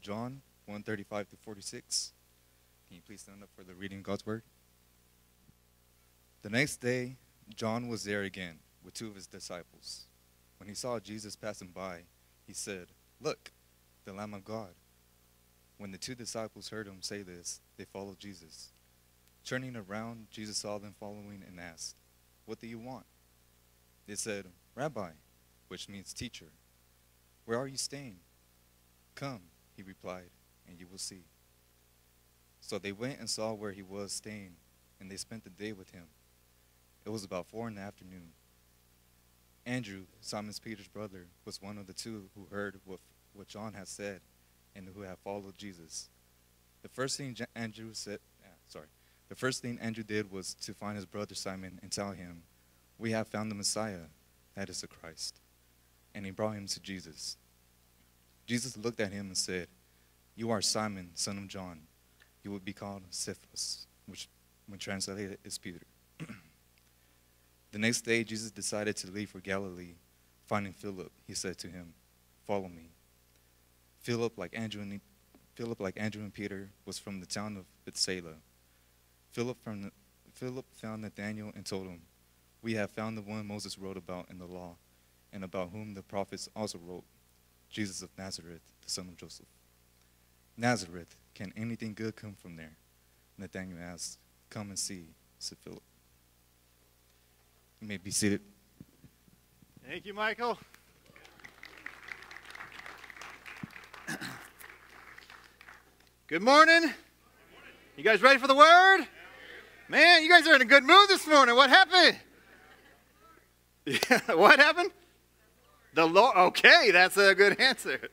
John, 135 to 46. Can you please stand up for the reading of God's word? The next day, John was there again with two of his disciples. When he saw Jesus passing by, he said, Look, the Lamb of God. When the two disciples heard him say this, they followed Jesus. Turning around, Jesus saw them following and asked, What do you want? They said, Rabbi, which means teacher. Where are you staying? Come, he replied, and you will see. So they went and saw where he was staying, and they spent the day with him. It was about four in the afternoon. Andrew, Simon Peter's brother, was one of the two who heard what, what John had said and who had followed Jesus. The first thing Andrew said, uh, sorry, the first thing Andrew did was to find his brother Simon and tell him, We have found the Messiah, that is the Christ. And he brought him to Jesus. Jesus looked at him and said, You are Simon, son of John. You will be called Cephas, which, when translated, is Peter. the next day, Jesus decided to leave for Galilee. Finding Philip, he said to him, Follow me. Philip, like Andrew and, Philip, like Andrew and Peter, was from the town of Bethsaida. Philip, from the, Philip found Nathanael and told him, We have found the one Moses wrote about in the law, and about whom the prophets also wrote, Jesus of Nazareth, the son of Joseph. Nazareth, can anything good come from there? Nathanael asked, Come and see, said Philip. You may be seated. Thank you, Michael. Good morning. You guys ready for the word? Man, you guys are in a good mood this morning. What happened? Yeah, what happened? The Lord. Okay, that's a good answer.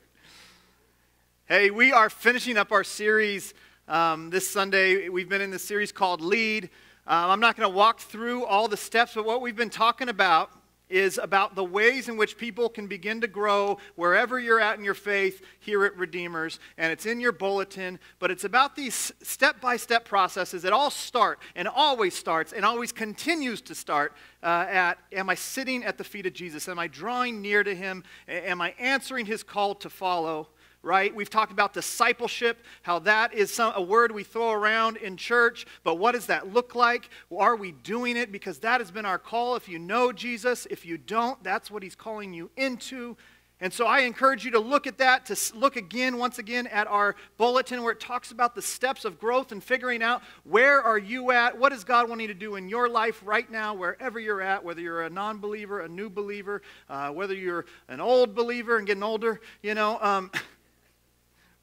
Hey, we are finishing up our series um, this Sunday. We've been in the series called Lead. Um, I'm not going to walk through all the steps, but what we've been talking about is about the ways in which people can begin to grow wherever you're at in your faith here at Redeemers. And it's in your bulletin, but it's about these step by step processes that all start and always starts and always continues to start uh, at Am I sitting at the feet of Jesus? Am I drawing near to him? Am I answering his call to follow? Right? We've talked about discipleship, how that is some, a word we throw around in church, but what does that look like? Are we doing it? Because that has been our call. If you know Jesus, if you don't, that's what he's calling you into. And so I encourage you to look at that, to look again, once again, at our bulletin where it talks about the steps of growth and figuring out where are you at? What is God wanting to do in your life right now, wherever you're at, whether you're a non believer, a new believer, uh, whether you're an old believer and getting older, you know. Um,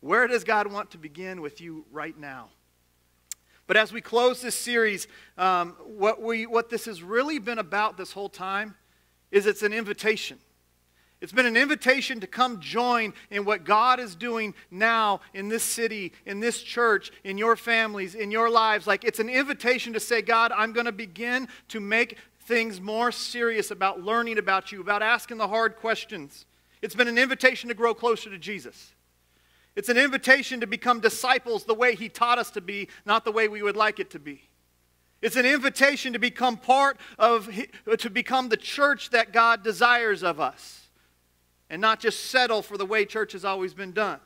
Where does God want to begin with you right now? But as we close this series, um, what, we, what this has really been about this whole time is it's an invitation. It's been an invitation to come join in what God is doing now in this city, in this church, in your families, in your lives. Like it's an invitation to say, God, I'm going to begin to make things more serious about learning about you, about asking the hard questions. It's been an invitation to grow closer to Jesus. It's an invitation to become disciples the way He taught us to be, not the way we would like it to be. It's an invitation to become part of, to become the church that God desires of us and not just settle for the way church has always been done.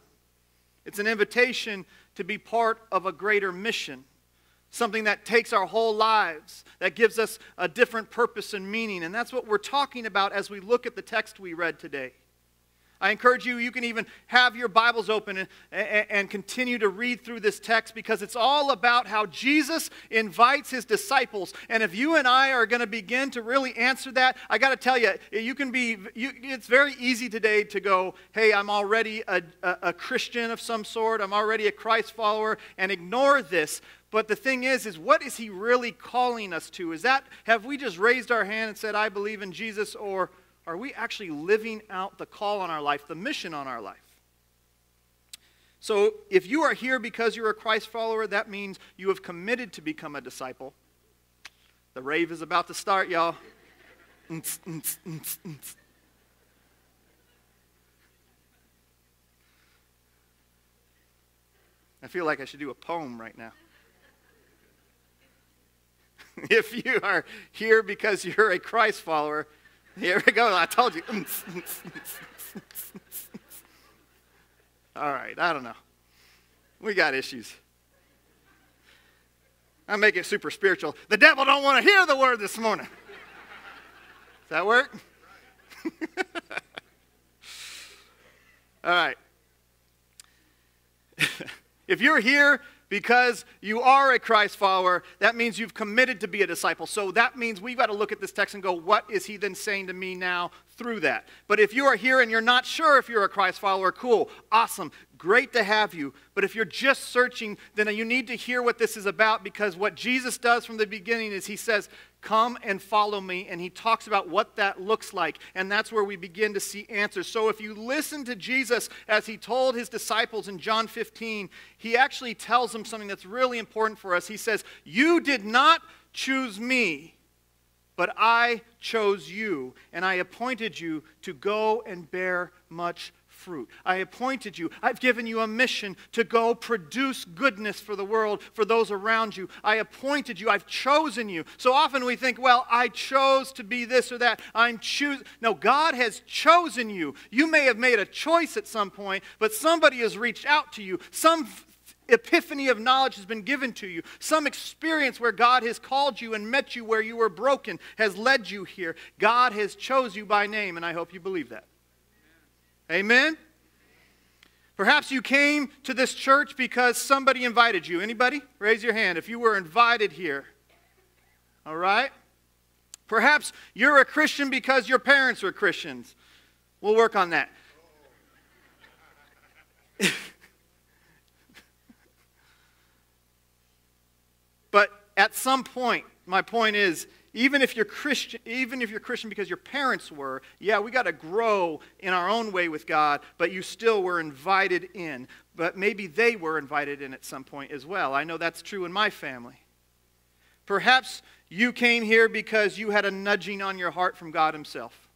It's an invitation to be part of a greater mission, something that takes our whole lives, that gives us a different purpose and meaning. And that's what we're talking about as we look at the text we read today. I encourage you, you can even have your Bibles open and, and, continue to read through this text because it's all about how Jesus invites his disciples. And if you and I are going to begin to really answer that, I got to tell you, you can be, you, it's very easy today to go, hey, I'm already a, a, a Christian of some sort, I'm already a Christ follower, and ignore this. But the thing is, is what is he really calling us to? Is that, have we just raised our hand and said, I believe in Jesus, or are we actually living out the call on our life, the mission on our life? So, if you are here because you're a Christ follower, that means you have committed to become a disciple. The rave is about to start, y'all. I feel like I should do a poem right now. if you are here because you're a Christ follower, here we go. I told you. Mm, mm, mm, All right, I don't know. We got issues. I make it super spiritual. The devil don't want to hear the word this morning. Does that work? All right. if you're here because you are a Christ follower, that means you've committed to be a disciple. So that means we've got to look at this text and go, what is he then saying to me now through that? But if you are here and you're not sure if you're a Christ follower, cool, awesome, great to have you. But if you're just searching, then you need to hear what this is about because what Jesus does from the beginning is he says, Come and follow me. And he talks about what that looks like. And that's where we begin to see answers. So if you listen to Jesus as he told his disciples in John 15, he actually tells them something that's really important for us. He says, You did not choose me, but I chose you, and I appointed you to go and bear much fruit. I appointed you. I've given you a mission to go produce goodness for the world, for those around you. I appointed you. I've chosen you. So often we think, well, I chose to be this or that. I'm choose. No, God has chosen you. You may have made a choice at some point, but somebody has reached out to you. Some epiphany of knowledge has been given to you. Some experience where God has called you and met you where you were broken has led you here. God has chose you by name, and I hope you believe that. Amen? Perhaps you came to this church because somebody invited you. Anybody? Raise your hand if you were invited here. All right? Perhaps you're a Christian because your parents were Christians. We'll work on that. but at some point, my point is, even if you're Christian, even if you're Christian because your parents were, yeah, we got to grow in our own way with God, but you still were invited in. But maybe they were invited in at some point as well. I know that's true in my family. Perhaps you came here because you had a nudging on your heart from God Himself.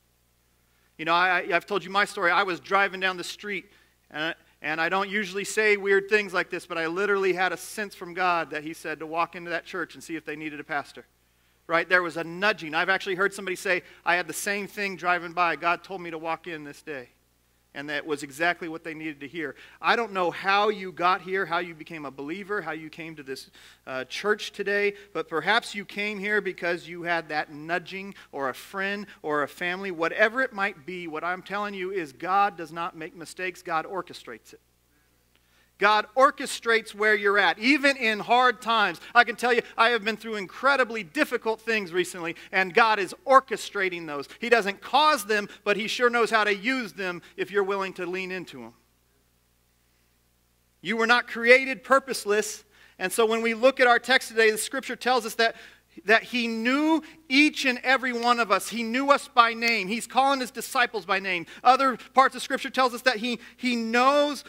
You know, I, have told you my story. I was driving down the street, and, and I don't usually say weird things like this, but I literally had a sense from God that He said to walk into that church and see if they needed a pastor right? There was a nudging. I've actually heard somebody say, I had the same thing driving by. God told me to walk in this day. And that was exactly what they needed to hear. I don't know how you got here, how you became a believer, how you came to this uh, church today, but perhaps you came here because you had that nudging or a friend or a family, whatever it might be. What I'm telling you is God does not make mistakes, God orchestrates it. God orchestrates where you're at, even in hard times. I can tell you, I have been through incredibly difficult things recently, and God is orchestrating those. He doesn't cause them, but He sure knows how to use them if you're willing to lean into them. You were not created purposeless. And so when we look at our text today, the scripture tells us that that he knew each and every one of us. He knew us by name. He's calling his disciples by name. Other parts of scripture tells us that he, he knows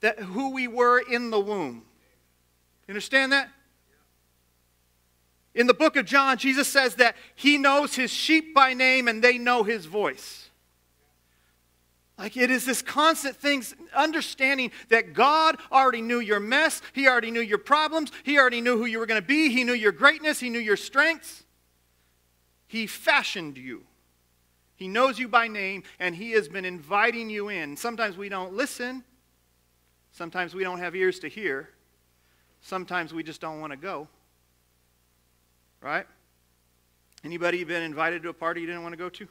that who we were in the womb. You understand that? In the book of John, Jesus says that he knows his sheep by name and they know his voice. Like it is this constant thing, understanding that God already knew your mess, He already knew your problems, He already knew who you were going to be, He knew your greatness, He knew your strengths. He fashioned you. He knows you by name, and He has been inviting you in. Sometimes we don't listen, Sometimes we don't have ears to hear. Sometimes we just don't want to go. Right? Anybody been invited to a party you didn't want to go to?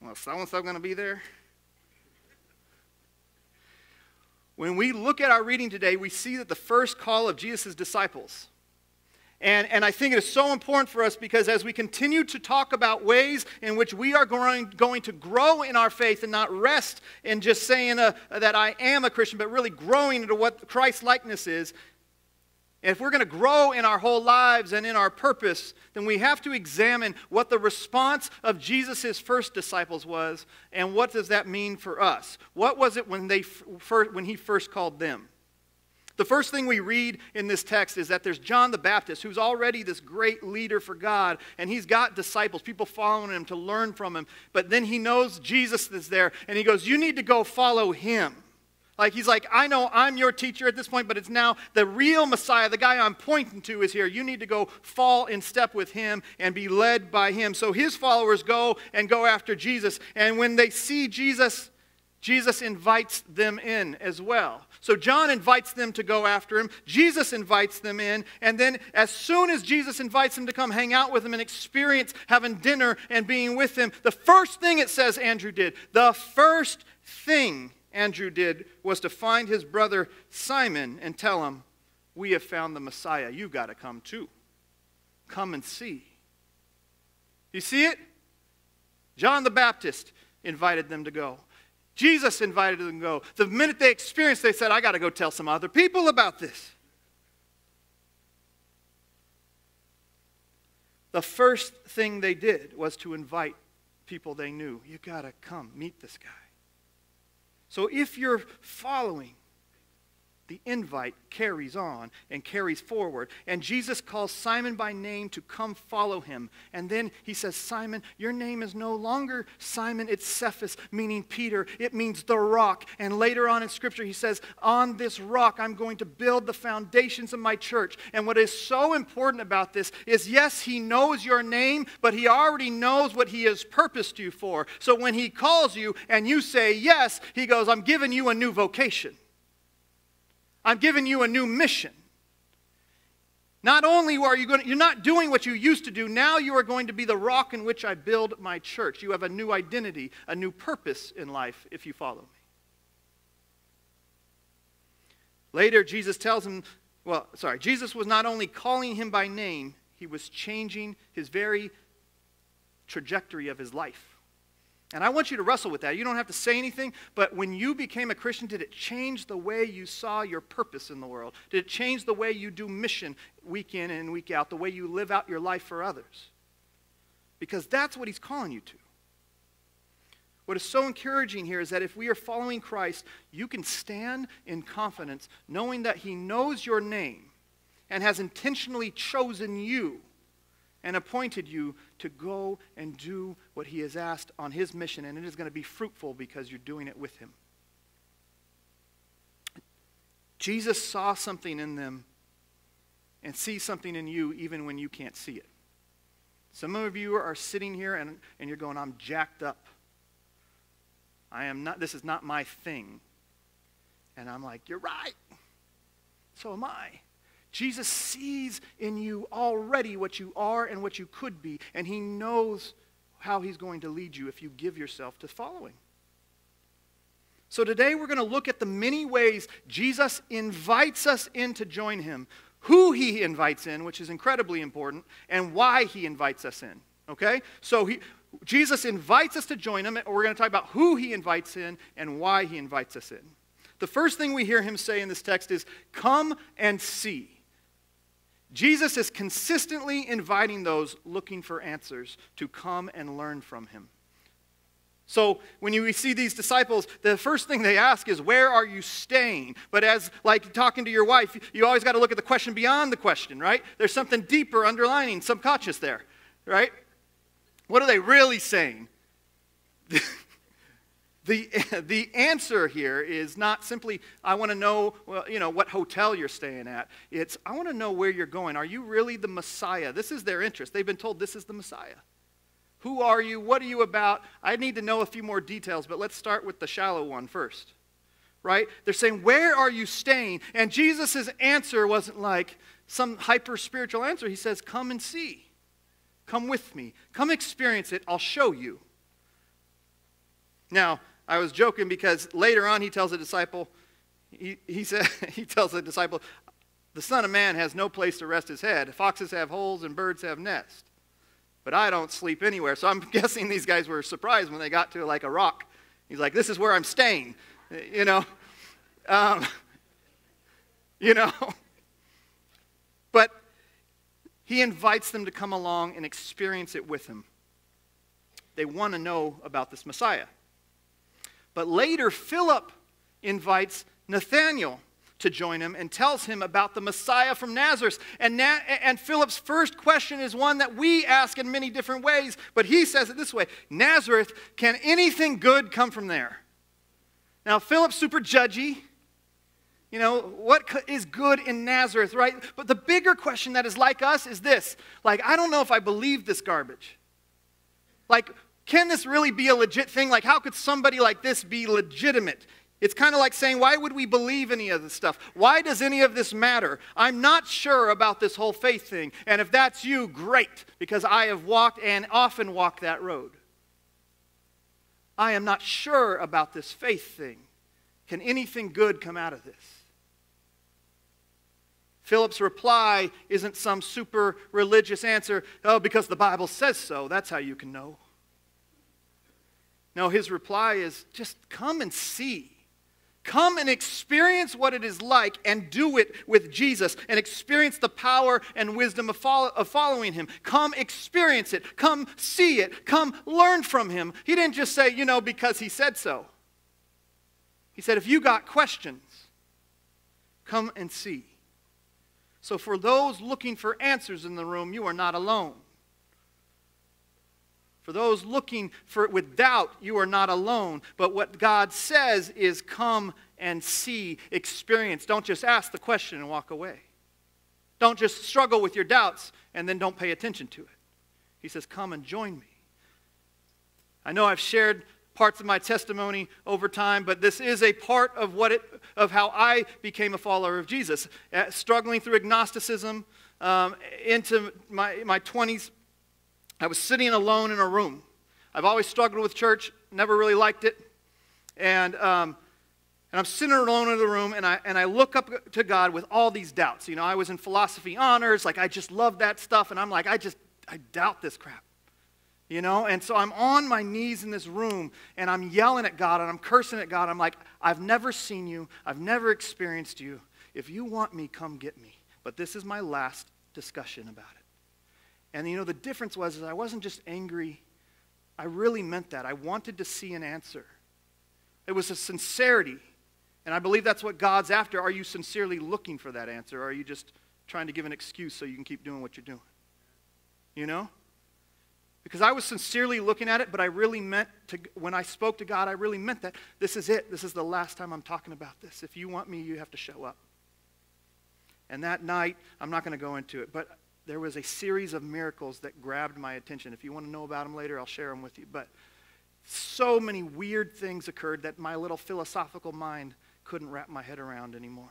Well, so and so going to be there. When we look at our reading today, we see that the first call of Jesus' disciples and, and I think it is so important for us because as we continue to talk about ways in which we are going, going to grow in our faith and not rest in just saying uh, that I am a Christian, but really growing into what Christ likeness is, if we're going to grow in our whole lives and in our purpose, then we have to examine what the response of Jesus' first disciples was and what does that mean for us. What was it when, they, first, when he first called them? The first thing we read in this text is that there's John the Baptist, who's already this great leader for God, and he's got disciples, people following him to learn from him. But then he knows Jesus is there, and he goes, You need to go follow him. Like he's like, I know I'm your teacher at this point, but it's now the real Messiah, the guy I'm pointing to is here. You need to go fall in step with him and be led by him. So his followers go and go after Jesus. And when they see Jesus Jesus invites them in as well. So John invites them to go after him. Jesus invites them in. And then, as soon as Jesus invites them to come hang out with him and experience having dinner and being with him, the first thing it says Andrew did, the first thing Andrew did was to find his brother Simon and tell him, We have found the Messiah. You've got to come too. Come and see. You see it? John the Baptist invited them to go. Jesus invited them to go. The minute they experienced, they said, I got to go tell some other people about this. The first thing they did was to invite people they knew. You got to come meet this guy. So if you're following, the invite carries on and carries forward. And Jesus calls Simon by name to come follow him. And then he says, Simon, your name is no longer Simon, it's Cephas, meaning Peter. It means the rock. And later on in Scripture, he says, On this rock, I'm going to build the foundations of my church. And what is so important about this is yes, he knows your name, but he already knows what he has purposed you for. So when he calls you and you say yes, he goes, I'm giving you a new vocation. I'm giving you a new mission. Not only are you going to, you're not doing what you used to do, now you are going to be the rock in which I build my church. You have a new identity, a new purpose in life if you follow me. Later, Jesus tells him, well, sorry, Jesus was not only calling him by name, he was changing his very trajectory of his life. And I want you to wrestle with that. You don't have to say anything, but when you became a Christian, did it change the way you saw your purpose in the world? Did it change the way you do mission week in and week out, the way you live out your life for others? Because that's what he's calling you to. What is so encouraging here is that if we are following Christ, you can stand in confidence knowing that he knows your name and has intentionally chosen you and appointed you to go and do what he has asked on his mission, and it is going to be fruitful because you're doing it with him. Jesus saw something in them and sees something in you even when you can't see it. Some of you are sitting here and, and you're going, I'm jacked up. I am not, this is not my thing. And I'm like, You're right. So am I. Jesus sees in you already what you are and what you could be, and he knows how he's going to lead you if you give yourself to following. So today we're going to look at the many ways Jesus invites us in to join him, who he invites in, which is incredibly important, and why he invites us in. Okay? So he, Jesus invites us to join him, and we're going to talk about who he invites in and why he invites us in. The first thing we hear him say in this text is, Come and see. Jesus is consistently inviting those looking for answers to come and learn from him. So when you see these disciples, the first thing they ask is, Where are you staying? But as like talking to your wife, you always got to look at the question beyond the question, right? There's something deeper underlining, subconscious there, right? What are they really saying? The, the answer here is not simply, I want to know, well, you know, what hotel you're staying at. It's, I want to know where you're going. Are you really the Messiah? This is their interest. They've been told this is the Messiah. Who are you? What are you about? I need to know a few more details, but let's start with the shallow one first. Right? They're saying, Where are you staying? And Jesus' answer wasn't like some hyper spiritual answer. He says, Come and see. Come with me. Come experience it. I'll show you. Now, I was joking because later on he tells a disciple, he, he, said, he tells the disciple, the Son of Man has no place to rest his head. Foxes have holes and birds have nests. But I don't sleep anywhere. So I'm guessing these guys were surprised when they got to like a rock. He's like, this is where I'm staying. You know? Um, you know? But he invites them to come along and experience it with him. They want to know about this Messiah. But later, Philip invites Nathanael to join him and tells him about the Messiah from Nazareth. And, Na- and Philip's first question is one that we ask in many different ways, but he says it this way Nazareth, can anything good come from there? Now, Philip's super judgy. You know, what is good in Nazareth, right? But the bigger question that is like us is this like, I don't know if I believe this garbage. Like, can this really be a legit thing? Like, how could somebody like this be legitimate? It's kind of like saying, why would we believe any of this stuff? Why does any of this matter? I'm not sure about this whole faith thing. And if that's you, great, because I have walked and often walked that road. I am not sure about this faith thing. Can anything good come out of this? Philip's reply isn't some super religious answer, oh, because the Bible says so. That's how you can know. No, his reply is just come and see. Come and experience what it is like and do it with Jesus and experience the power and wisdom of, follow, of, following him. Come experience it. Come see it. Come learn from him. He didn't just say, you know, because he said so. He said, if you got questions, come and see. So, for those looking for answers in the room, you are not alone. For those looking for it with doubt, you are not alone. But what God says is come and see, experience. Don't just ask the question and walk away. Don't just struggle with your doubts and then don't pay attention to it. He says, Come and join me. I know I've shared parts of my testimony over time, but this is a part of what it, of how I became a follower of Jesus. Uh, struggling through agnosticism um, into my, my 20s, I was sitting alone in a room. I've always struggled with church, never really liked it. And, um, and I'm sitting alone in the room, and I, and I look up to God with all these doubts. You know, I was in philosophy honors, like I just love that stuff, and I'm like, I just, I doubt this crap. You know, and so I'm on my knees in this room and I'm yelling at God and I'm cursing at God. I'm like, I've never seen you, I've never experienced you. If you want me, come get me. But this is my last discussion about it. And you know, the difference was is I wasn't just angry. I really meant that. I wanted to see an answer. It was a sincerity. And I believe that's what God's after. Are you sincerely looking for that answer? Or are you just trying to give an excuse so you can keep doing what you're doing? You know? Because I was sincerely looking at it, but I really meant to, when I spoke to God, I really meant that this is it. This is the last time I'm talking about this. If you want me, you have to show up. And that night, I'm not going to go into it, but there was a series of miracles that grabbed my attention. If you want to know about them later, I'll share them with you. But so many weird things occurred that my little philosophical mind couldn't wrap my head around anymore.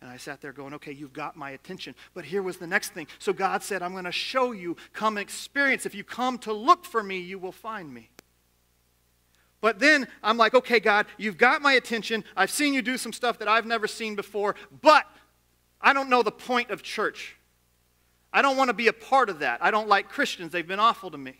And I sat there going, okay, you've got my attention. But here was the next thing. So God said, I'm going to show you, come experience. If you come to look for me, you will find me. But then I'm like, okay, God, you've got my attention. I've seen you do some stuff that I've never seen before, but I don't know the point of church. I don't want to be a part of that. I don't like Christians. They've been awful to me.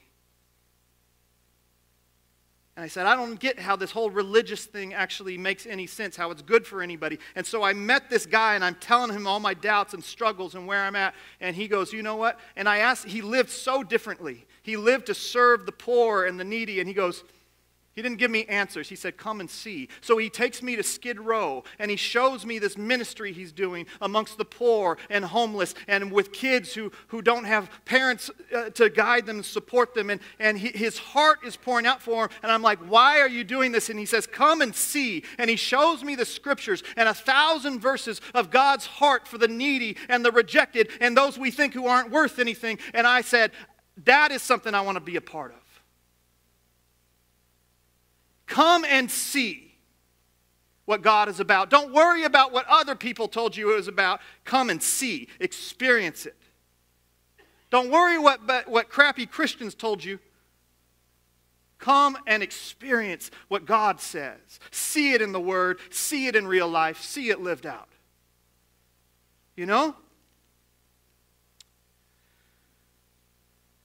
And I said, I don't get how this whole religious thing actually makes any sense, how it's good for anybody. And so I met this guy and I'm telling him all my doubts and struggles and where I'm at. And he goes, You know what? And I asked, he lived so differently. He lived to serve the poor and the needy. And he goes, he didn't give me answers. He said, Come and see. So he takes me to Skid Row and he shows me this ministry he's doing amongst the poor and homeless and with kids who, who don't have parents uh, to guide them and support them. And, and he, his heart is pouring out for him. And I'm like, Why are you doing this? And he says, Come and see. And he shows me the scriptures and a thousand verses of God's heart for the needy and the rejected and those we think who aren't worth anything. And I said, That is something I want to be a part of. Come and see what God is about. Don't worry about what other people told you it was about. Come and see, experience it. Don't worry what, what crappy Christians told you. Come and experience what God says. See it in the Word, see it in real life, see it lived out. You know?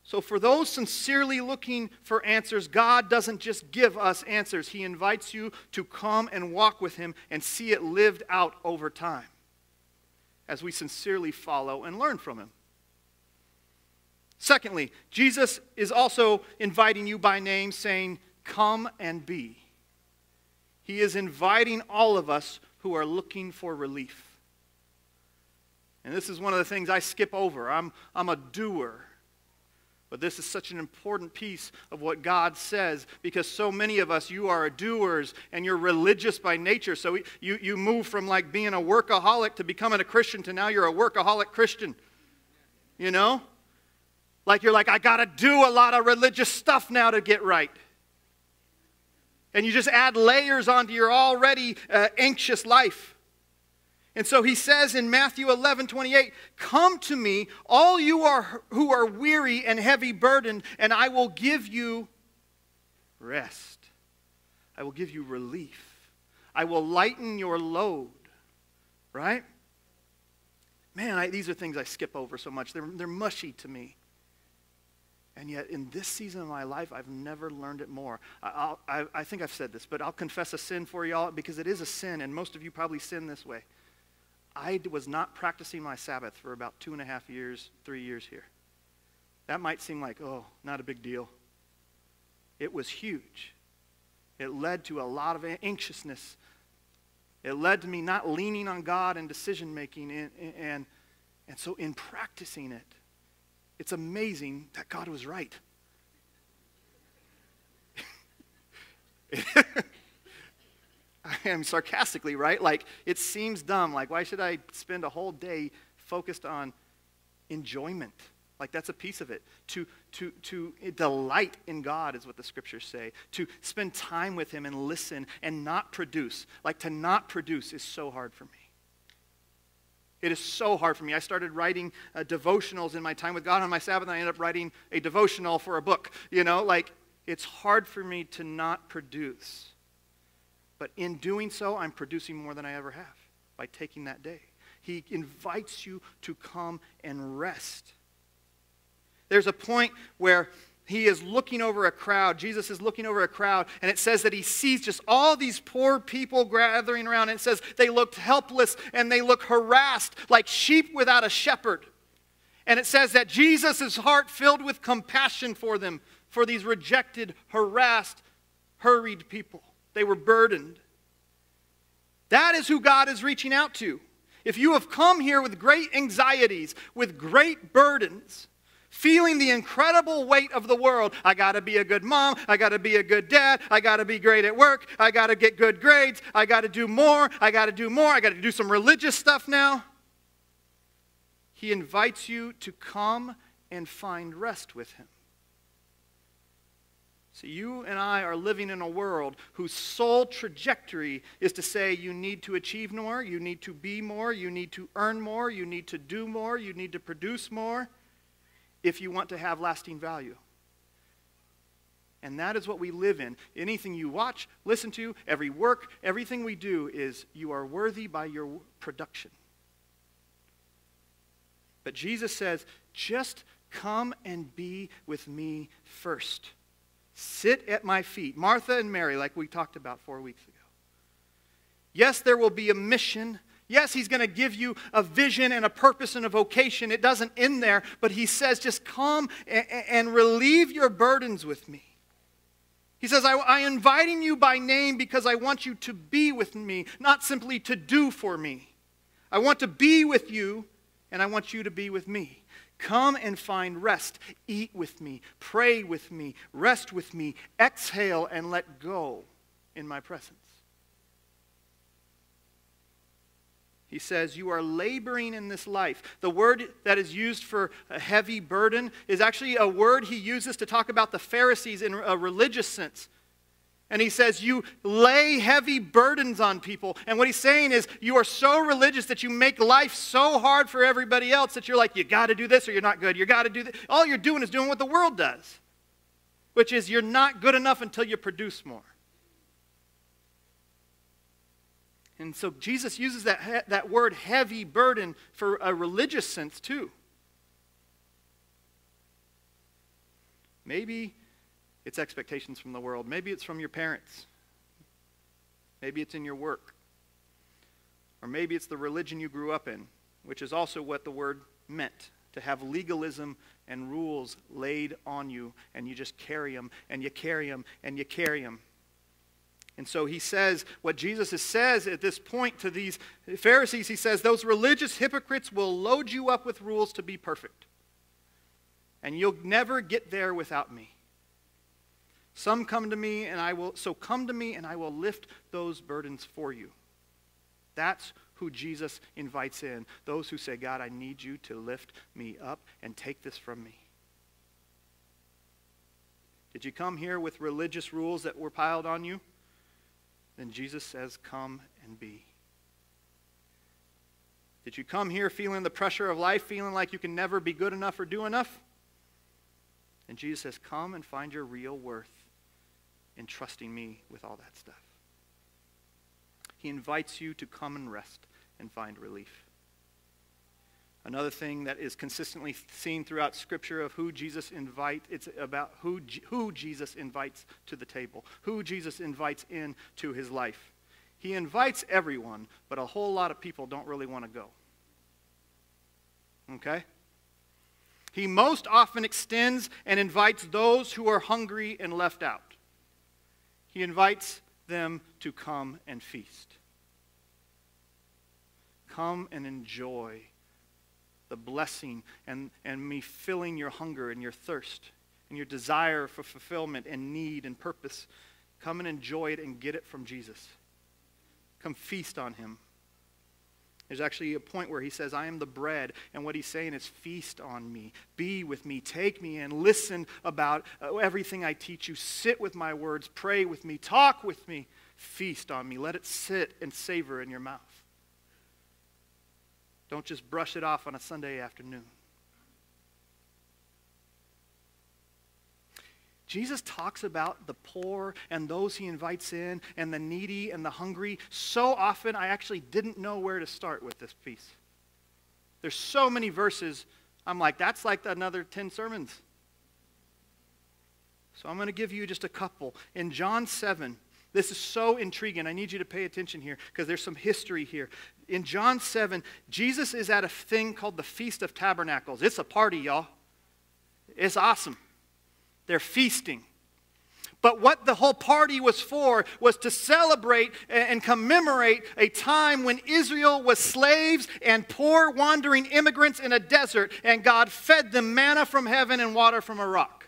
So, for those sincerely looking for answers, God doesn't just give us answers. He invites you to come and walk with Him and see it lived out over time as we sincerely follow and learn from Him. Secondly, Jesus is also inviting you by name, saying, Come and be. He is inviting all of us who are looking for relief. And this is one of the things I skip over. I'm, I'm a doer. But this is such an important piece of what God says because so many of us, you are doers and you're religious by nature. So you, you move from like being a workaholic to becoming a Christian to now you're a workaholic Christian. You know? Like you're like, I got to do a lot of religious stuff now to get right. And you just add layers onto your already uh, anxious life. And so he says in Matthew 11, 28, Come to me, all you are who are weary and heavy burdened, and I will give you rest. I will give you relief. I will lighten your load. Right? Man, I, these are things I skip over so much. They're, they're mushy to me. And yet, in this season of my life, I've never learned it more. I, I, I think I've said this, but I'll confess a sin for y'all because it is a sin, and most of you probably sin this way. I was not practicing my Sabbath for about two and a half years, three years here. That might seem like, oh, not a big deal. It was huge. It led to a lot of anxiousness. It led to me not leaning on God in decision making. And, and, and so, in practicing it, it's amazing that God was right. I am sarcastically, right? Like, it seems dumb. Like, why should I spend a whole day focused on enjoyment? Like, that's a piece of it. To, to, to delight in God is what the scriptures say. To spend time with Him and listen and not produce. Like, to not produce is so hard for me. It is so hard for me. I started writing uh, devotionals in my time with God on my Sabbath, and I ended up writing a devotional for a book. You know, like, it's hard for me to not produce. But in doing so, I'm producing more than I ever have by taking that day. He invites you to come and rest. There's a point where he is looking over a crowd. Jesus is looking over a crowd, and it says that he sees just all these poor people gathering around. And it says they looked helpless and they look harassed like sheep without a shepherd. And it says that Jesus' heart filled with compassion for them, for these rejected, harassed, hurried people. They were burdened. That is who God is reaching out to. If you have come here with great anxieties, with great burdens, feeling the incredible weight of the world. I got to be a good mom. I got to be a good dad. I got to be great at work. I got to get good grades. I got to do more. I got to do more. I got to do some religious stuff now. He invites you to come and find rest with him. So, you and I are living in a world whose sole trajectory is to say you need to achieve more, you need to be more, you need to earn more, you need to do more, you need to produce more if you want to have lasting value. And that is what we live in. Anything you watch, listen to, every work, everything we do is you are worthy by your production. But Jesus says, just come and be with me first. Sit at my feet. Martha and Mary, like we talked about four weeks ago. Yes, there will be a mission. Yes, he's going to give you a vision and a purpose and a vocation. It doesn't end there, but he says, just come and, relieve your burdens with me. He says, I, am inviting you by name because I want you to be with me, not simply to do for me. I want to be with you, and I want you to be with me. Come and find rest. Eat with me. Pray with me. Rest with me. Exhale and let go in my presence. He says, You are laboring in this life. The word that is used for a heavy burden is actually a word he uses to talk about the Pharisees in a religious sense. And he says, You lay heavy burdens on people. And what he's saying is, You are so religious that you make life so hard for everybody else that you're like, You got to do this or you're not good. You got to do this. All you're doing is doing what the world does, which is you're not good enough until you produce more. And so Jesus uses that, that word heavy burden for a religious sense too. Maybe it's expectations from the world. Maybe it's from your parents. Maybe it's in your work. Or maybe it's the religion you grew up in, which is also what the word meant to have legalism and rules laid on you, and you just carry them, and you carry them, and you carry them. And so he says, what Jesus says at this point to these Pharisees, he says, those religious hypocrites will load you up with rules to be perfect. And you'll never get there without me. Some come to me and I will, so come to me and I will lift those burdens for you. That's who Jesus invites in. Those who say, God, I need you to lift me up and take this from me. Did you come here with religious rules that were piled on you? Then Jesus says, Come and be. Did you come here feeling the pressure of life, feeling like you can never be good enough or do enough? And Jesus says, Come and find your real worth in trusting me with all that stuff. He invites you to come and rest and find relief. Another thing that is consistently seen throughout Scripture of who Jesus invites, it's about who, who Jesus invites to the table, who Jesus invites in to his life. He invites everyone, but a whole lot of people don't really want to go. Okay? He most often extends and invites those who are hungry and left out. He invites them to come and feast. Come and enjoy the blessing and, and me filling your hunger and your thirst and your desire for fulfillment and need and purpose. Come and enjoy it and get it from Jesus. Come feast on him. There's actually a point where he says, I am the bread. And what he's saying is, feast on me. Be with me. Take me in. Listen about uh, everything I teach you. Sit with my words. Pray with me. Talk with me. Feast on me. Let it sit and savor in your mouth. Don't just brush it off on a Sunday afternoon. Jesus talks about the poor and those he invites in and the needy and the hungry so often I actually didn't know where to start with this piece. There's so many verses. I'm like, that's like another 10 sermons. So I'm going to give you just a couple. In John 7, this is so intriguing. I need you to pay attention here because there's some history here. In John 7, Jesus is at a thing called the Feast of Tabernacles. It's a party, y'all. It's awesome. They're feasting. But what the whole party was for was to celebrate and commemorate a time when Israel was slaves and poor wandering immigrants in a desert, and God fed them manna from heaven and water from a rock.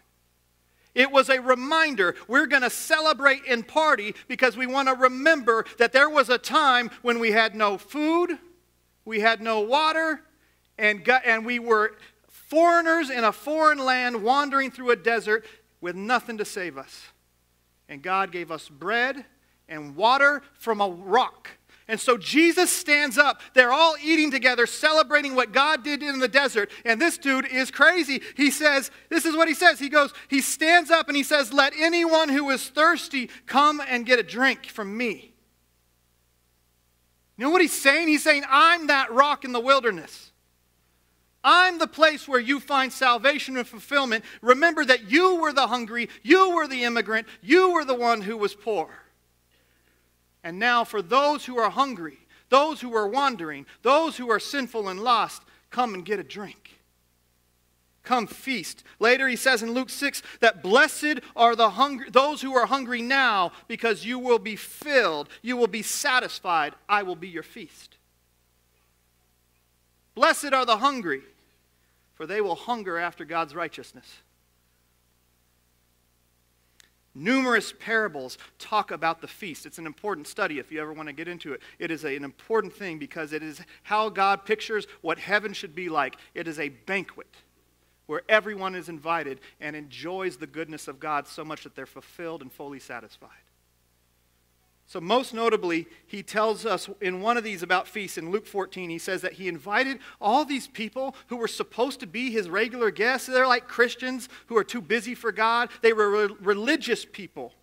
It was a reminder we're going to celebrate and party because we want to remember that there was a time when we had no food, we had no water, and, and we were foreigners in a foreign land wandering through a desert with nothing to save us. And God gave us bread and water from a rock. And so Jesus stands up. They're all eating together, celebrating what God did in the desert. And this dude is crazy. He says, This is what he says. He goes, He stands up and he says, Let anyone who is thirsty come and get a drink from me. You know what he's saying? He's saying, I'm that rock in the wilderness. I'm the place where you find salvation and fulfillment. Remember that you were the hungry, you were the immigrant, you were the one who was poor. And now, for those who are hungry, those who are wandering, those who are sinful and lost, come and get a drink. Come feast. Later, he says in Luke 6 that blessed are the hungry, those who are hungry now because you will be filled, you will be satisfied. I will be your feast. Blessed are the hungry for they will hunger after God's righteousness. Numerous parables talk about the feast. It's an important study if you ever want to get into it. It is a, an important thing because it is how God pictures what heaven should be like. It is a banquet where everyone is invited and enjoys the goodness of God so much that they're fulfilled and fully satisfied. So, most notably, he tells us in one of these about feasts in Luke 14, he says that he invited all these people who were supposed to be his regular guests. They're like Christians who are too busy for God, they were re- religious people.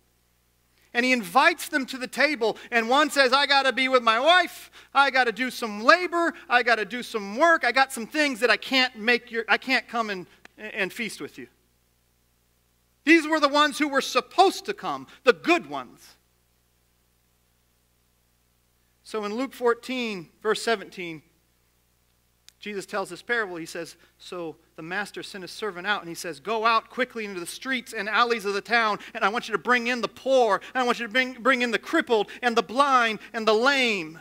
And he invites them to the table, and one says, I got to be with my wife. I got to do some labor. I got to do some work. I got some things that I can't make your, I can't come and, and feast with you. These were the ones who were supposed to come, the good ones. So in Luke 14, verse 17, Jesus tells this parable. He says, So the master sent his servant out, and he says, Go out quickly into the streets and alleys of the town, and I want you to bring in the poor, and I want you to bring, bring in the crippled, and the blind, and the lame.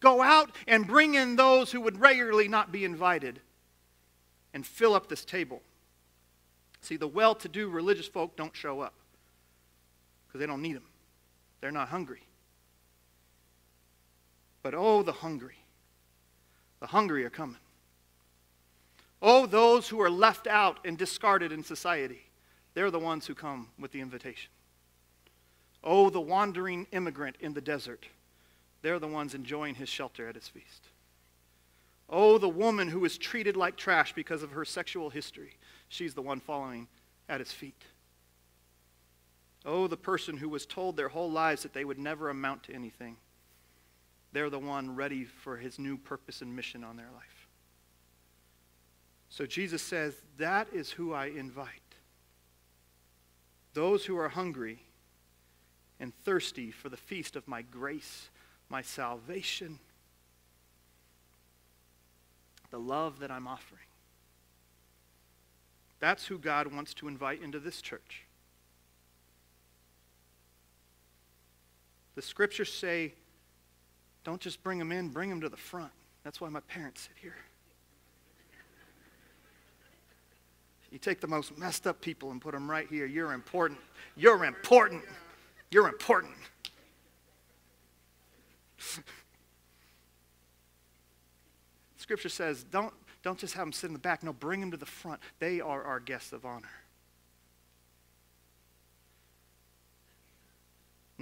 Go out and bring in those who would regularly not be invited, and fill up this table. See, the well to do religious folk don't show up because they don't need them. They're not hungry. But oh, the hungry. The hungry are coming. Oh, those who are left out and discarded in society, they're the ones who come with the invitation. Oh, the wandering immigrant in the desert, they're the ones enjoying his shelter at his feast. Oh, the woman who is treated like trash because of her sexual history, she's the one following at his feet. Oh, the person who was told their whole lives that they would never amount to anything. They're the one ready for his new purpose and mission on their life. So Jesus says, That is who I invite. Those who are hungry and thirsty for the feast of my grace, my salvation, the love that I'm offering. That's who God wants to invite into this church. The scriptures say, don't just bring them in, bring them to the front. That's why my parents sit here. You take the most messed up people and put them right here. You're important. You're important. You're important. Scripture says, don't, don't just have them sit in the back. No, bring them to the front. They are our guests of honor.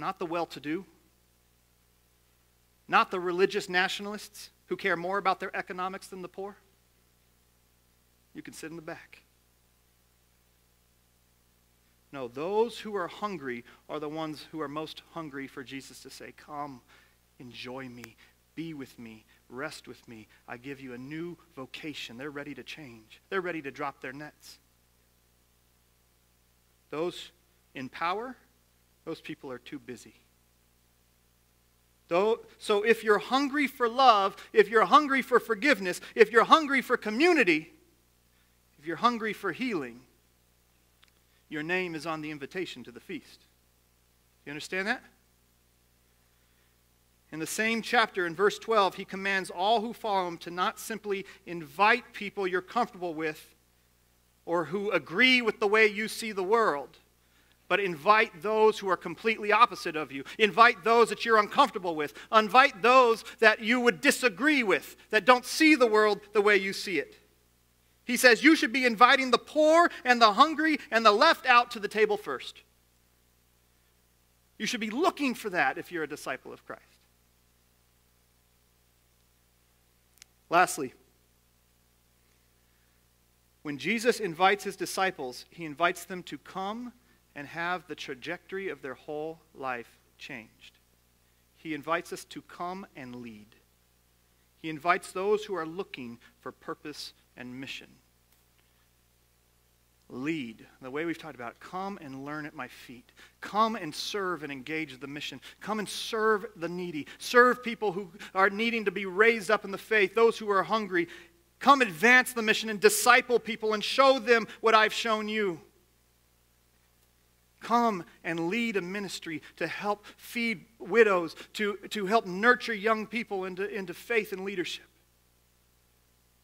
Not the well to do, not the religious nationalists who care more about their economics than the poor. You can sit in the back. No, those who are hungry are the ones who are most hungry for Jesus to say, Come, enjoy me, be with me, rest with me. I give you a new vocation. They're ready to change, they're ready to drop their nets. Those in power, those people are too busy. So if you're hungry for love, if you're hungry for forgiveness, if you're hungry for community, if you're hungry for healing, your name is on the invitation to the feast. You understand that? In the same chapter, in verse 12, he commands all who follow him to not simply invite people you're comfortable with or who agree with the way you see the world, but invite those who are completely opposite of you. Invite those that you're uncomfortable with. Invite those that you would disagree with, that don't see the world the way you see it. He says you should be inviting the poor and the hungry and the left out to the table first. You should be looking for that if you're a disciple of Christ. Lastly, when Jesus invites his disciples, he invites them to come and have the trajectory of their whole life changed. He invites us to come and lead. He invites those who are looking for purpose and mission. Lead, the way we've talked about, come and learn at my feet. Come and serve and engage the mission. Come and serve the needy. Serve people who are needing to be raised up in the faith, those who are hungry. Come advance the mission and disciple people and show them what I've shown you. Come and lead a ministry to help feed widows, to, to help nurture young people into, into faith and leadership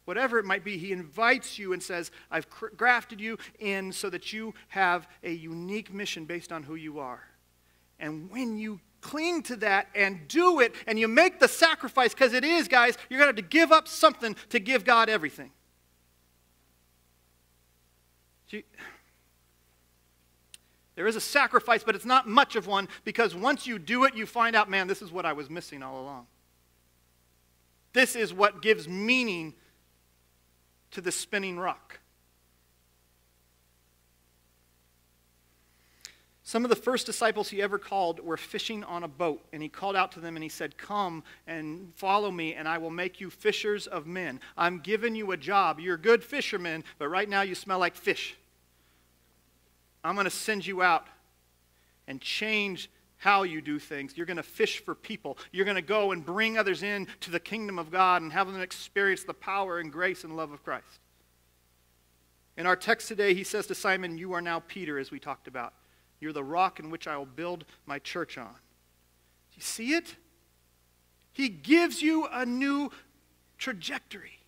whatever it might be, he invites you and says, I've grafted you in so that you have a unique mission based on who you are. And when you cling to that and do it and you make the sacrifice, because it is, guys, you're going to have to give up something to give God everything. See, there is a sacrifice, but it's not much of one because once you do it, you find out, man, this is what I was missing all along. This is what gives meaning to the spinning rock. Some of the first disciples he ever called were fishing on a boat, and he called out to them and he said, Come and follow me, and I will make you fishers of men. I'm giving you a job. You're good fishermen, but right now you smell like fish. I'm going to send you out and change how you do things. You're going to fish for people. You're going to go and bring others in to the kingdom of God and have them experience the power and grace and love of Christ. In our text today, he says to Simon, You are now Peter, as we talked about. You're the rock in which I will build my church on. Do you see it? He gives you a new trajectory,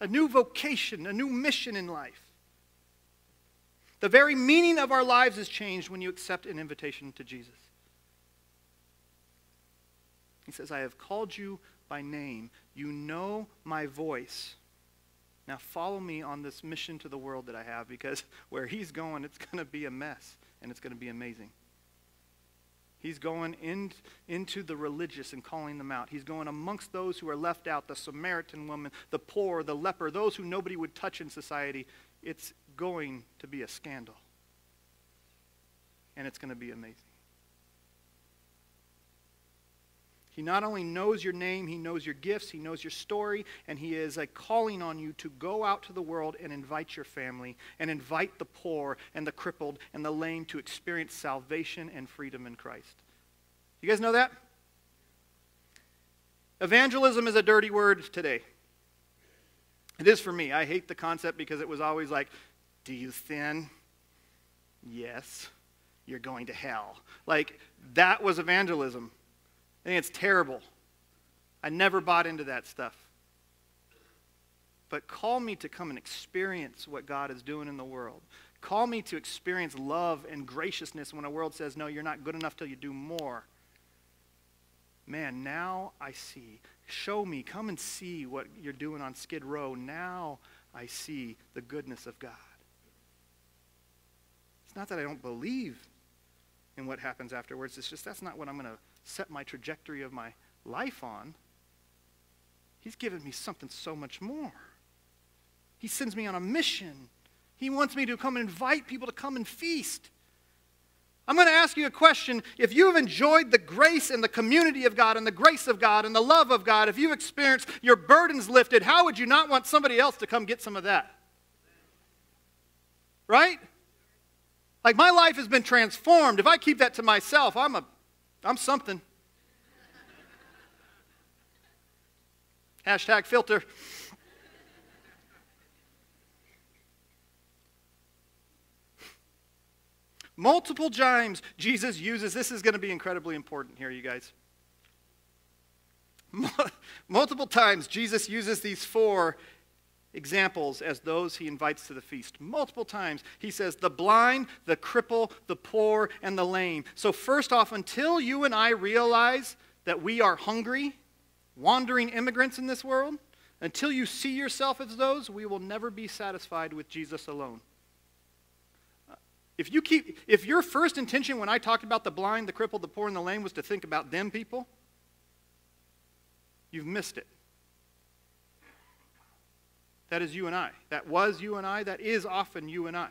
a new vocation, a new mission in life. The very meaning of our lives is changed when you accept an invitation to Jesus. He says, I have called you by name. You know my voice. Now follow me on this mission to the world that I have because where he's going, it's going to be a mess and it's going to be amazing. He's going in, into the religious and calling them out. He's going amongst those who are left out the Samaritan woman, the poor, the leper, those who nobody would touch in society. It's going to be a scandal. And it's going to be amazing. He not only knows your name, he knows your gifts, he knows your story, and he is calling on you to go out to the world and invite your family and invite the poor and the crippled and the lame to experience salvation and freedom in Christ. You guys know that? Evangelism is a dirty word today. It is for me. I hate the concept because it was always like, do you sin? Yes. You're going to hell. Like, that was evangelism. I think it's terrible. I never bought into that stuff. But call me to come and experience what God is doing in the world. Call me to experience love and graciousness when a world says, no, you're not good enough till you do more. Man, now I see. Show me. Come and see what you're doing on Skid Row. Now I see the goodness of God. It's not that I don't believe in what happens afterwards. It's just that's not what I'm going to set my trajectory of my life on. He's given me something so much more. He sends me on a mission. He wants me to come and invite people to come and feast. I'm going to ask you a question. If you have enjoyed the grace and the community of God and the grace of God and the love of God, if you've experienced your burdens lifted, how would you not want somebody else to come get some of that? Right? Like my life has been transformed. If I keep that to myself, I'm a I'm something. Hashtag filter. Multiple times Jesus uses, this is going to be incredibly important here, you guys. Multiple times Jesus uses these four examples as those he invites to the feast. Multiple times he says, the blind, the cripple, the poor, and the lame. So, first off, until you and I realize that we are hungry, wandering immigrants in this world, until you see yourself as those, we will never be satisfied with Jesus alone. If, you keep, if your first intention when I talked about the blind, the crippled, the poor, and the lame was to think about them people, you've missed it. That is you and I. That was you and I. That is often you and I.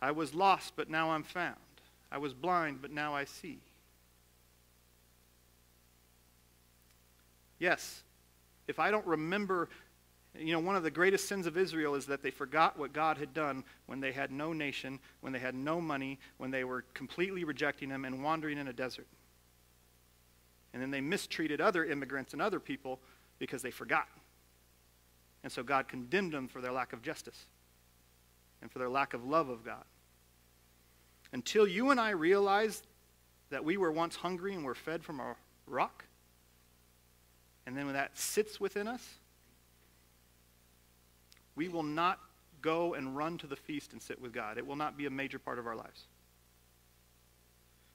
I was lost, but now I'm found. I was blind, but now I see. Yes, if I don't remember, you know, one of the greatest sins of Israel is that they forgot what God had done when they had no nation, when they had no money, when they were completely rejecting Him and wandering in a desert. And then they mistreated other immigrants and other people because they forgot. And so God condemned them for their lack of justice and for their lack of love of God. Until you and I realize that we were once hungry and were fed from a rock, and then when that sits within us, we will not go and run to the feast and sit with God. It will not be a major part of our lives.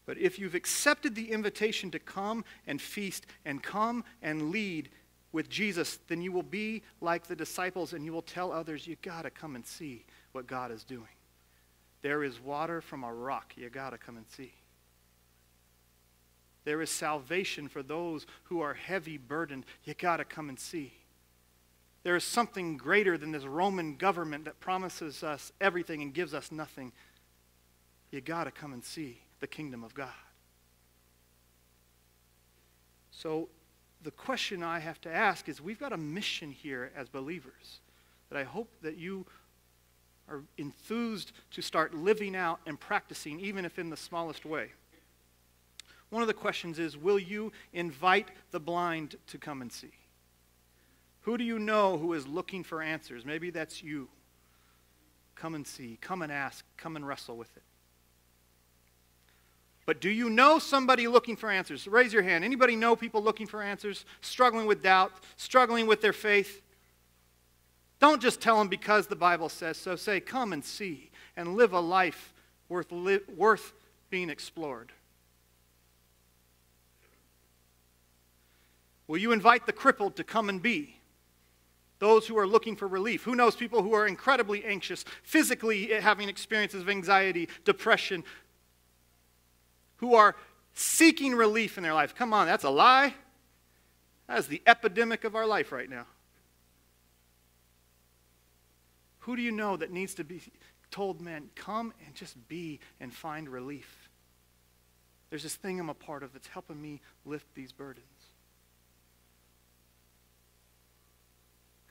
But if you've accepted the invitation to come and feast and come and lead with Jesus, then you will be like the disciples and you will tell others, you got to come and see what God is doing. There is water from a rock. You got to come and see. There is salvation for those who are heavy burdened. You got to come and see. There is something greater than this Roman government that promises us everything and gives us nothing. You got to come and see the kingdom of God. So the question I have to ask is we've got a mission here as believers that I hope that you are enthused to start living out and practicing, even if in the smallest way. One of the questions is Will you invite the blind to come and see? Who do you know who is looking for answers? Maybe that's you. Come and see, come and ask, come and wrestle with it. But do you know somebody looking for answers? Raise your hand. Anybody know people looking for answers, struggling with doubt, struggling with their faith? Don't just tell them because the Bible says so. Say, come and see and live a life worth, li- worth being explored. Will you invite the crippled to come and be? those who are looking for relief? Who knows people who are incredibly anxious, physically having experiences of anxiety, depression, who are seeking relief in their life? Come on, that's a lie. That is the epidemic of our life right now. Who do you know that needs to be told, man, come and just be and find relief? There's this thing I'm a part of that's helping me lift these burdens.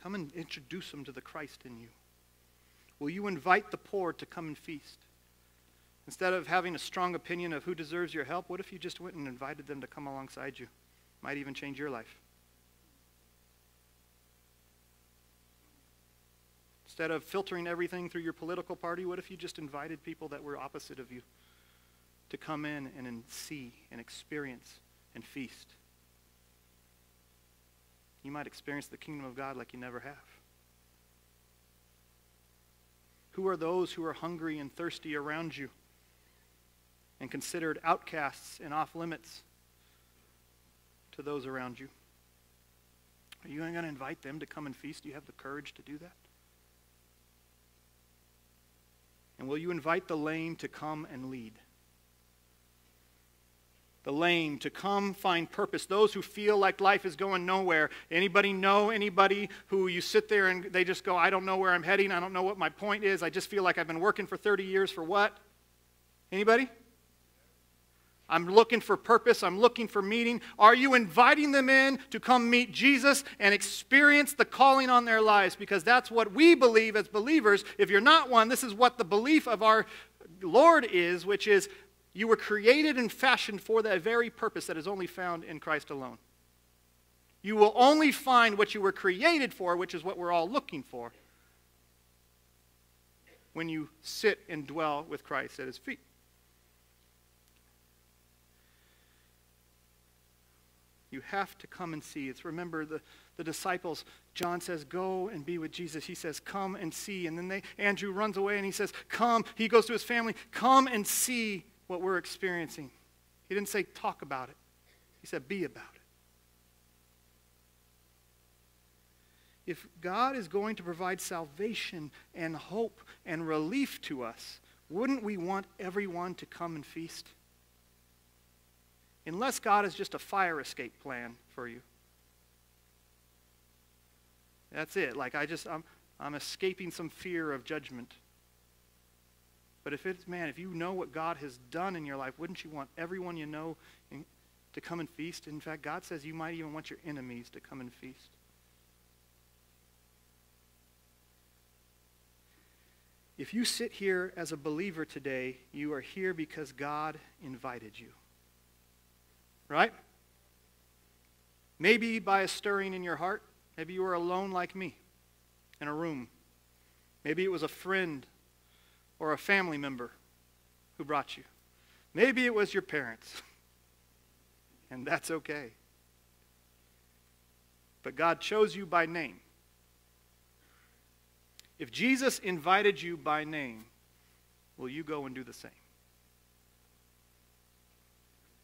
Come and introduce them to the Christ in you. Will you invite the poor to come and feast? Instead of having a strong opinion of who deserves your help, what if you just went and invited them to come alongside you? Might even change your life. Instead of filtering everything through your political party, what if you just invited people that were opposite of you to come in and see and experience and feast? You might experience the kingdom of God like you never have. Who are those who are hungry and thirsty around you and considered outcasts and off limits to those around you? Are you going to invite them to come and feast? Do you have the courage to do that? And will you invite the lame to come and lead? the lame to come find purpose those who feel like life is going nowhere anybody know anybody who you sit there and they just go i don't know where i'm heading i don't know what my point is i just feel like i've been working for 30 years for what anybody I'm looking for purpose. I'm looking for meaning. Are you inviting them in to come meet Jesus and experience the calling on their lives? Because that's what we believe as believers. If you're not one, this is what the belief of our Lord is, which is you were created and fashioned for that very purpose that is only found in Christ alone. You will only find what you were created for, which is what we're all looking for, when you sit and dwell with Christ at his feet. You have to come and see. It's remember the, the disciples. John says, Go and be with Jesus. He says, Come and see. And then they, Andrew runs away and he says, Come. He goes to his family, Come and see what we're experiencing. He didn't say talk about it, he said be about it. If God is going to provide salvation and hope and relief to us, wouldn't we want everyone to come and feast? Unless God is just a fire escape plan for you. That's it. Like I just I'm I'm escaping some fear of judgment. But if it's, man, if you know what God has done in your life, wouldn't you want everyone you know to come and feast? In fact, God says you might even want your enemies to come and feast. If you sit here as a believer today, you are here because God invited you. Right? Maybe by a stirring in your heart. Maybe you were alone like me in a room. Maybe it was a friend or a family member who brought you. Maybe it was your parents, and that's okay. But God chose you by name. If Jesus invited you by name, will you go and do the same?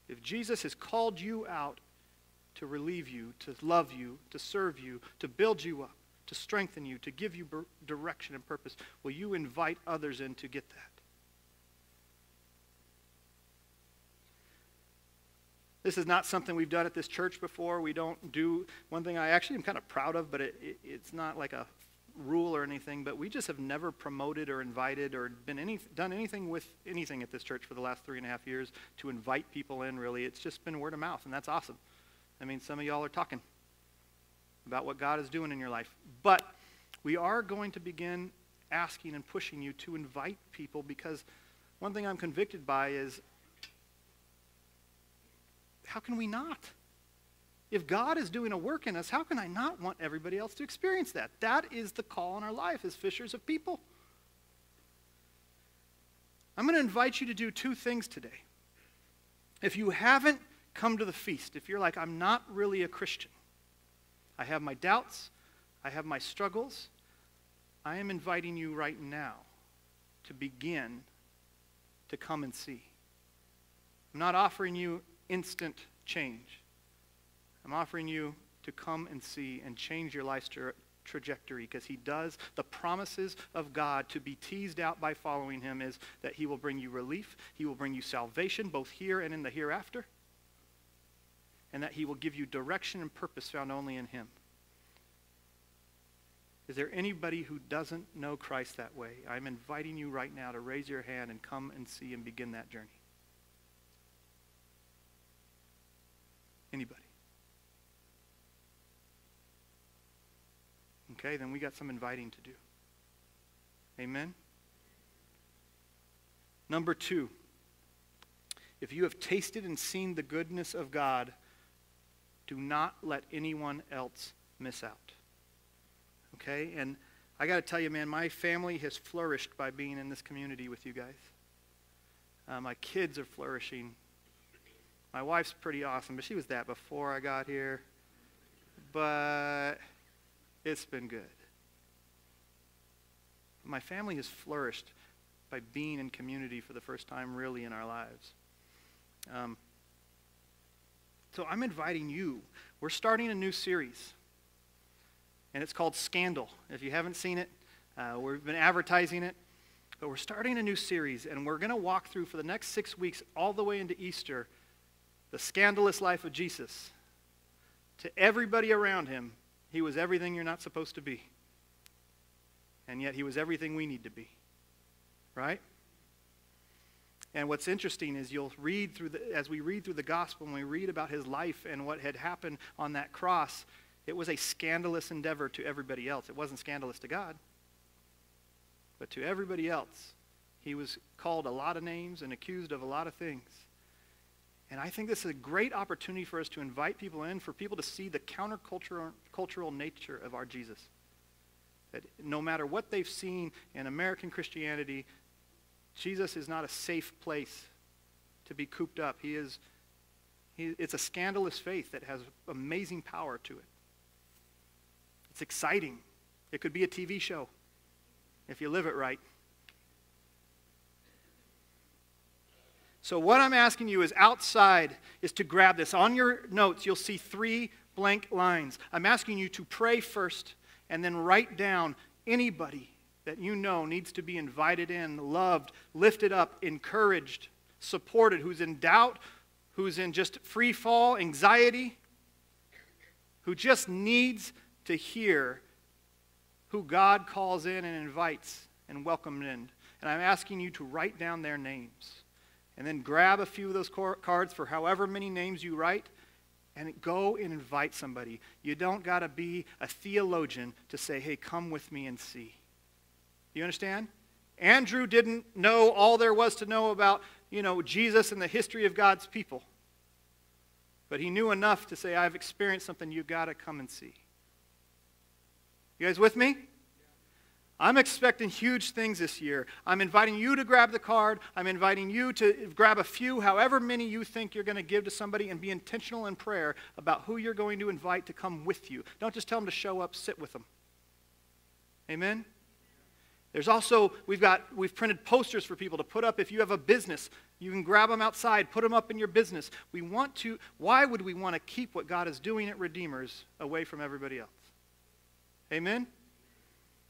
If Jesus has called you out to relieve you, to love you, to serve you, to build you up, to strengthen you, to give you direction and purpose, will you invite others in to get that? This is not something we've done at this church before. We don't do one thing I actually am kind of proud of, but it, it, it's not like a rule or anything. But we just have never promoted or invited or been any, done anything with anything at this church for the last three and a half years to invite people in. Really, it's just been word of mouth, and that's awesome. I mean, some of y'all are talking about what God is doing in your life. But we are going to begin asking and pushing you to invite people because one thing I'm convicted by is how can we not? If God is doing a work in us, how can I not want everybody else to experience that? That is the call in our life as fishers of people. I'm going to invite you to do two things today. If you haven't come to the feast, if you're like, I'm not really a Christian, I have my doubts. I have my struggles. I am inviting you right now to begin to come and see. I'm not offering you instant change. I'm offering you to come and see and change your life trajectory because he does the promises of God to be teased out by following him is that he will bring you relief, he will bring you salvation both here and in the hereafter, and that he will give you direction and purpose found only in him. Is there anybody who doesn't know Christ that way? I'm inviting you right now to raise your hand and come and see and begin that journey. Anybody? Okay, then we got some inviting to do. Amen? Number two, if you have tasted and seen the goodness of God, do not let anyone else miss out. Okay? And I got to tell you, man, my family has flourished by being in this community with you guys. Uh, my kids are flourishing. My wife's pretty awesome, but she was that before I got here. But it's been good. My family has flourished by being in community for the first time, really, in our lives. Um, so I'm inviting you. We're starting a new series, and it's called Scandal. If you haven't seen it, uh, we've been advertising it, but we're starting a new series, and we're going to walk through for the next six weeks, all the way into Easter, the scandalous life of Jesus. To everybody around him, he was everything you're not supposed to be. And yet he was everything we need to be. Right? And what's interesting is you'll read through the, as we read through the gospel and we read about his life and what had happened on that cross, it was a scandalous endeavor to everybody else. It wasn't scandalous to God. But to everybody else, he was called a lot of names and accused of a lot of things. And I think this is a great opportunity for us to invite people in, for people to see the countercultural cultural nature of our Jesus. That no matter what they've seen in American Christianity, Jesus is not a safe place to be cooped up. He is, he, it's a scandalous faith that has amazing power to it. It's exciting. It could be a TV show if you live it right. So, what I'm asking you is outside is to grab this. On your notes, you'll see three blank lines. I'm asking you to pray first and then write down anybody that you know needs to be invited in, loved, lifted up, encouraged, supported, who's in doubt, who's in just free fall, anxiety, who just needs to hear who God calls in and invites and welcomes in. And I'm asking you to write down their names and then grab a few of those cards for however many names you write and go and invite somebody. You don't got to be a theologian to say, hey, come with me and see. You understand? Andrew didn't know all there was to know about, you know, Jesus and the history of God's people. But he knew enough to say, I've experienced something you got to come and see. You guys with me? I'm expecting huge things this year. I'm inviting you to grab the card. I'm inviting you to grab a few, however many you think you're going to give to somebody, and be intentional in prayer about who you're going to invite to come with you. Don't just tell them to show up, sit with them. Amen? There's also, we've got, we've printed posters for people to put up. If you have a business, you can grab them outside, put them up in your business. We want to, why would we want to keep what God is doing at Redeemer's away from everybody else? Amen?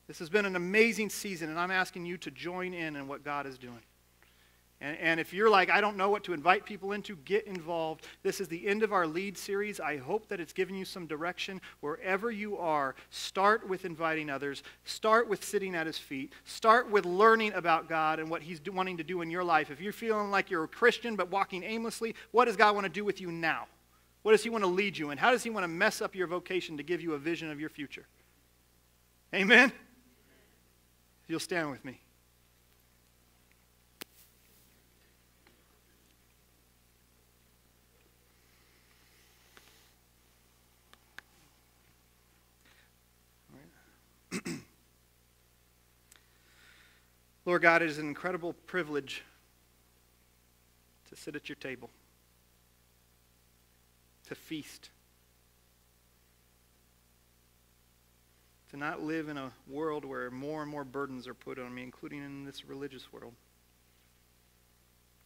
This has been an amazing season, and I'm asking you to join in in what God is doing. And, and, if you're like, I don't know what to invite people into, get involved. This is the end of our lead series. I hope that it's given you some direction. Wherever you are, start with inviting others. Start with sitting at his feet. Start with learning about God and what he's do, wanting to do in your life. If you're feeling like you're a Christian but walking aimlessly, what does God want to do with you now? What does he want to lead you in? How does he want to mess up your vocation to give you a vision of your future? Amen? You'll stand with me. Lord God, it is an incredible privilege to sit at your table, to feast. To not live in a world where more and more burdens are put on me, including in this religious world.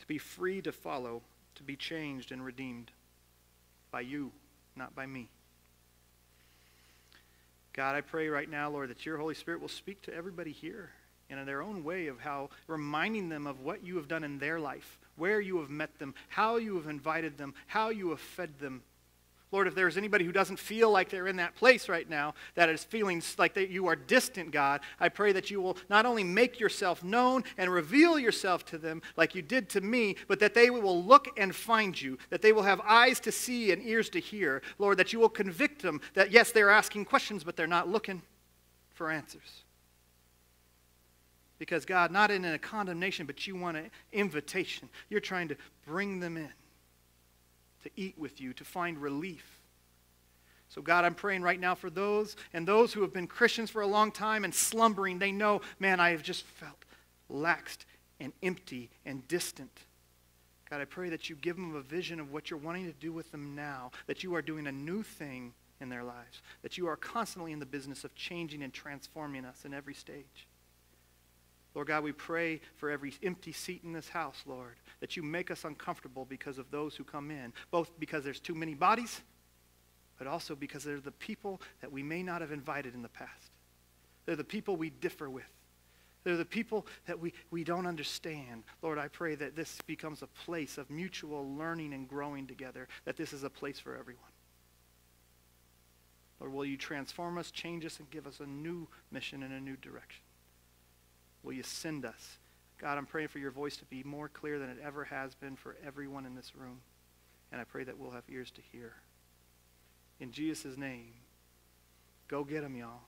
To be free to follow, to be changed and redeemed by you, not by me. God, I pray right now, Lord, that your Holy Spirit will speak to everybody here in their own way of how reminding them of what you have done in their life, where you have met them, how you have invited them, how you have fed them. Lord, if there's anybody who doesn't feel like they're in that place right now, that is feeling like that you are distant, God, I pray that you will not only make yourself known and reveal yourself to them like you did to me, but that they will look and find you, that they will have eyes to see and ears to hear. Lord, that you will convict them that, yes, they're asking questions, but they're not looking for answers. Because, God, not in a condemnation, but you want an invitation. You're trying to bring them in to eat with you, to find relief. So, God, I'm praying right now for those and those who have been Christians for a long time and slumbering. They know, man, I have just felt laxed and empty and distant. God, I pray that you give them a vision of what you're wanting to do with them now, that you are doing a new thing in their lives, that you are constantly in the business of changing and transforming us in every stage. Lord God, we pray for every empty seat in this house, Lord, that you make us uncomfortable because of those who come in, both because there's too many bodies, but also because they're the people that we may not have invited in the past. They're the people we differ with. They're the people that we, we don't understand. Lord, I pray that this becomes a place of mutual learning and growing together, that this is a place for everyone. Lord, will you transform us, change us, and give us a new mission and a new direction? Will you send us? God, I'm praying for your voice to be more clear than it ever has been for everyone in this room. And I pray that we'll have ears to hear. In Jesus' name, go get them, y'all.